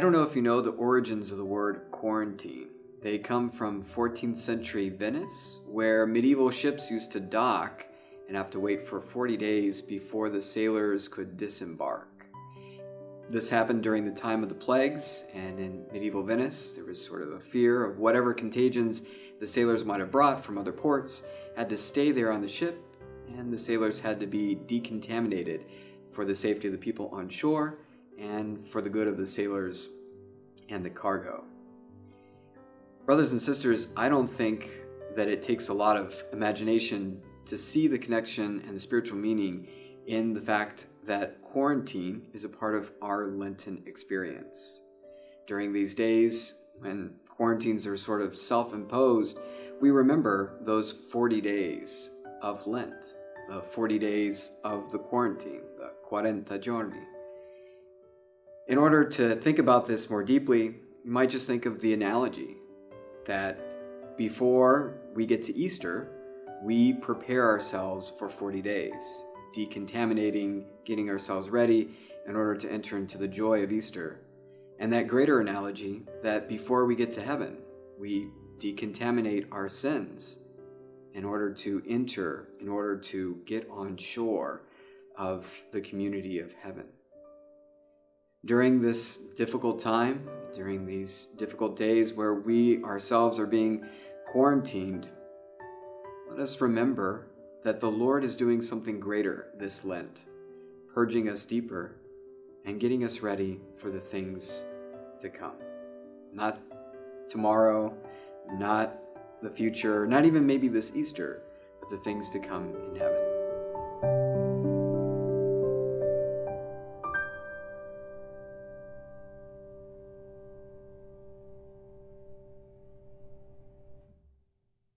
know the origins of the word quarantine. They come from 14th century Venice, where medieval ships used to dock and have to wait for 40 days before the sailors could disembark. This happened during the time of the plagues, and in medieval Venice, there was sort of a fear of whatever contagions the sailors might have brought from other ports had to stay there on the ship, and the sailors had to be decontaminated for the safety of the people on shore and for the good of the sailors and the cargo. Brothers and sisters, I don't think that it takes a lot of imagination to see the connection and the spiritual meaning in the fact that quarantine is a part of our Lenten experience. During these days, when quarantines are sort of self imposed, we remember those 40 days of Lent, the 40 days of the quarantine, the 40 giorni. In order to think about this more deeply, you might just think of the analogy that before we get to Easter, we prepare ourselves for 40 days, decontaminating, getting ourselves ready in order to enter into the joy of Easter. And that greater analogy that before we get to heaven, we decontaminate our sins in order to enter, in order to get on shore of the community of heaven. During this difficult time, during these difficult days where we ourselves are being quarantined, let us remember that the Lord is doing something greater this Lent, purging us deeper and getting us ready for the things to come. Not tomorrow, not the future, not even maybe this Easter, but the things to come in heaven.